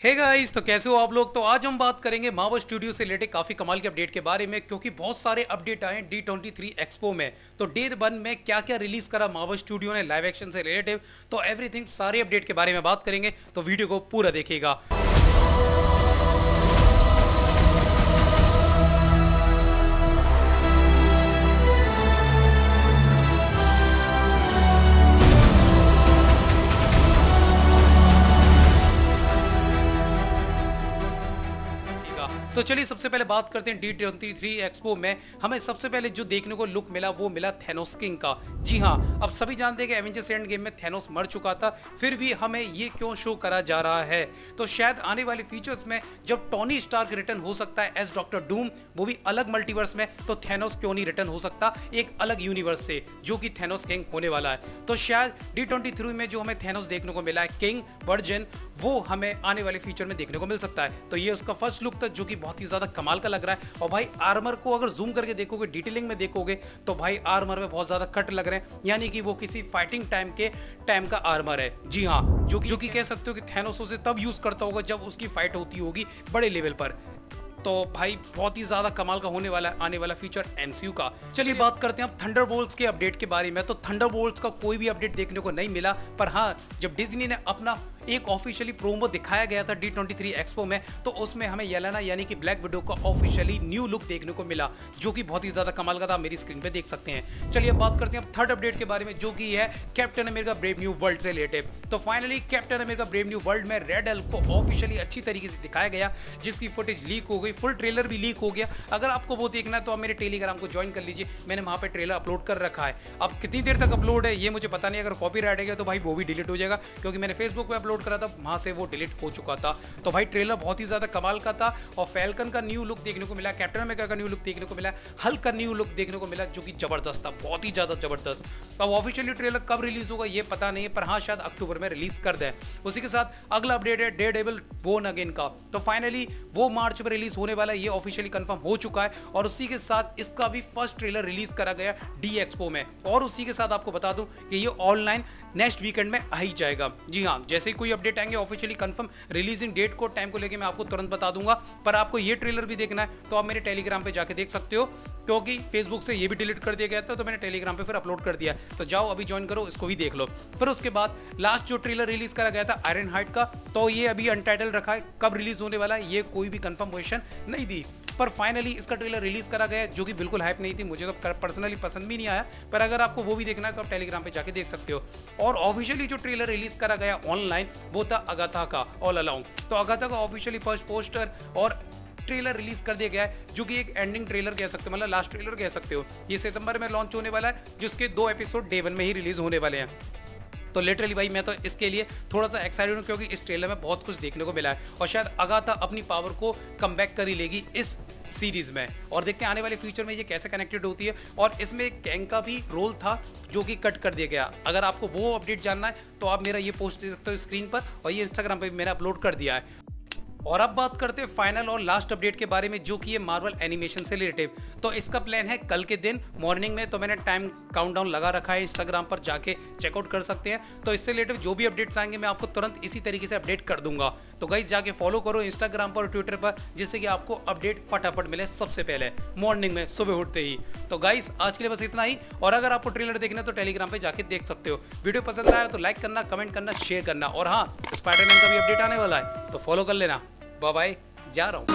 हे hey guys तो कैसे हो आप लोग? तो आज हम बात करेंगे मावो स्टूडियो से रिलेटेड काफ़ी कमाल के अपडेट के बारे में, क्योंकि बहुत सारे अपडेट आए डी ट्वेंटी थ्री एक्सपो में। तो डे वन में क्या क्या रिलीज़ करा मावो स्टूडियो ने लाइव एक्शन से रिलेटिव तो एवरीथिंग सारे अपडेट के बारे में बात करेंगे तो वीडियो को पूरा देखिएगा। तो चलिए सबसे पहले बात करते हैं डी ट्वेंटी थ्री एक्सपो में। हमें सबसे पहले जो देखने को लुक मिला, वो मिला थेनोस किंग का। जी हाँ अब सभी जानते हैं कि एवेंजर्स एंड गेम में थेनोस मर चुका था, फिर भी हमें ये क्यों शो करा जा रहा है? तो शायद आने वाले फीचर्स में जब टॉनी स्टार्क रिटर्न हो सकता है एज डॉक्टर डूम वो भी अलग मल्टीवर्स में तो थेनोस क्यों नहीं रिटर्न हो सकता? एक अलग यूनिवर्स से, जो कि थेनोस किंग होने वाला है। तो शायद डी ट्वेंटी थ्री में जो हमें थेनोस देखने को मिला है किंग वर्जन वो हमें आने वाले फ्यूचर में देखने को मिल सकता है। तो ये उसका फ़र्स्ट लुक था जो कि बहुत ही ज़्यादा कमाल का लग रहा है। और भाई आर्मर को अगर जूम करके देखोगे डिटेलिंग में देखोगे तो भाई आर्मर में बहुत ज़्यादा कट लग रहे हैं। यानी कि वो किसी फाइटिंग टाइम के टाइम का आर्मर है। जी हाँ जो जो कि कह सकते हो कि थैनोस से तब यूज़ करता होगा जब उसकी फाइट होती होगी बड़े लेवल पर। तो भाई बहुत ही ज़्यादा कमाल का होने वाला आने वाला फीचर एमसीयू का। चलिए बात करते हैं अब थंडर के अपडेट के बारे में। तो थंडर का कोई भी अपडेट देखने को नहीं मिला पर हाँ जब डिज्नी ने अपना एक ऑफिशियली प्रोमो दिखाया गया था डी ट्वेंटी एक्सपो में तो उसमें हमें येलाना यानी कि ब्लैक विडो का ऑफिशियली न्यू लुक देखने को मिला, जो कि बहुत ही ज़्यादा कमाल का था मेरी स्क्रीन पे देख सकते हैं। चलिए बात करते हैं अब थर्ड अपडेट के बारे में, जो कि है Captain America Brave New World से रिलेटेड तो finally Captain America Brave New World में रेड एल को ऑफिशियली अच्छी तरीके से दिखाया गया, जिसकी फुटेज लीक हो गई फुल ट्रेलर भी लीक हो गया। अगर आपको वो देखना है तो आप मेरे टेलीग्राम को ज्वाइन कर लीजिए, मैंने वहाँ पर ट्रेलर अपलोड कर रखा है। अब कितनी देर तक अपलोड है, ये मुझे पता नहीं, अगर कॉपी राइट है तो भाई वो भी डिलीट हो जाएगा, क्योंकि मैंने फेसबुक पर अपलोड करा था, वहाँ से वो डिलीट हो चुका था। तो भाई ट्रेलर बहुत ही ज़्यादा कमाल का था और फैलकन का न्यू लुक देखने को मिला कैप्टन अमेरिका का न्यू लुक देखने को मिला हल्क का न्यू लुक देखने को मिला, जो कि ज़बरदस्त था, बहुत ही ज़्यादा ज़बरदस्त। अब ऑफिशियली ट्रेलर कब रिलीज़ होगा, ये पता नहीं है, पर हाँ शायद अक्टूबर में रिलीज़ कर दे। उसी के साथ अगला अपडेट है डे डेबल बोन अगेन का। तो फाइनली वो मार्च में रिलीज़ होने वाला है, ये ऑफिशियली कंफर्म हो चुका है, और उसी के साथ इसका भी फ़र्स्ट ट्रेलर रिलीज़ करा गया डी एक्सपो में। और उसी के साथ आपको बता दूँ कि ये ऑनलाइन नेक्स्ट वीकेंड में आ ही जाएगा। जी हाँ जैसे ही कोई अपडेट आएँगे ऑफिशियली कंफर्म रिलीजिंग डेट को टाइम को लेके मैं आपको तुरंत बता दूँगा। पर आपको ये ट्रेलर भी देखना है तो आप मेरे टेलीग्राम पे जाके देख सकते हो। क्योंकि फेसबुक से ये भी डिलीट कर दिया गया था तो मैंने टेलीग्राम पे फिर अपलोड कर दिया। तो जाओ, अभी ज्वाइन करो, इसको भी देख लो। फिर उसके बाद लास्ट जो ट्रेलर रिलीज़ करा गया था आयरन हाइट का तो ये अभी अनटाइटल रखा है। कब रिलीज़ होने वाला है, ये कोई भी कंफर्मेशन नहीं दी। पर फाइनली इसका ट्रेलर रिलीज़ करा गया जो कि बिल्कुल हाइप नहीं थी, मुझे तो पर्सनली पसंद भी नहीं आया। पर अगर आपको वो भी देखना है तो आप टेलीग्राम पे जाके देख सकते हो। और ऑफिशियली जो ट्रेलर रिलीज़ करा गया ऑनलाइन वो था अगाथा का ऑल अलाउंग तो अगाथा का ऑफिशियली फ़र्स्ट पोस्टर और ट्रेलर रिलीज़ कर दिया गया है, जो कि एक एंडिंग ट्रेलर कह सकते हो मतलब लास्ट ट्रेलर कह सकते हो। ये सितंबर में लॉन्च होने वाला है, जिसके दो एपिसोड डे वन में ही रिलीज़ होने वाले हैं। तो लिटरली भाई, मैं तो इसके लिए थोड़ा सा एक्साइटेड हूँ, क्योंकि इस ट्रेलर में बहुत कुछ देखने को मिला है, और शायद अगाथा अपनी पावर को कम कर ही लेगी इस सीरीज़ में। और देखते हैं आने वाले फ्यूचर में ये कैसे कनेक्टेड होती है, और इसमें कैंग का भी रोल था, जो कि कट कर दिया गया। अगर आपको वो अपडेट जानना है तो आप मेरा ये पोस्ट दे सकते हो स्क्रीन पर, और ये इंस्टाग्राम पर मैंने अपलोड कर दिया है। और अब बात करते हैं फाइनल और लास्ट अपडेट के बारे में, जो कि है मार्वल एनिमेशन से रिलेटिव तो इसका प्लान है कल के दिन मॉर्निंग में तो मैंने टाइम काउंटडाउन लगा रखा है इंस्टाग्राम पर जाके चेकआउट कर सकते हैं। तो इससे रिलेटिव जो भी अपडेट्स आएँगे, मैं आपको तुरंत इसी तरीके से अपडेट कर दूँगा। तो गाइज़ जाके फॉलो करो इंस्टाग्राम पर ट्विटर पर, जिससे कि आपको अपडेट फटाफट मिले सबसे पहले मॉर्निंग में, सुबह उठते ही। तो गाइज़ आज के लिए बस इतना ही। और अगर आपको ट्रेलर देखना है तो टेलीग्राम पे जाके देख सकते हो। वीडियो पसंद आया तो लाइक करना कमेंट करना शेयर करना। और हाँ स्पाइडरमैन का भी अपडेट आने वाला है तो फॉलो कर लेना। बाय जा रहा हूँ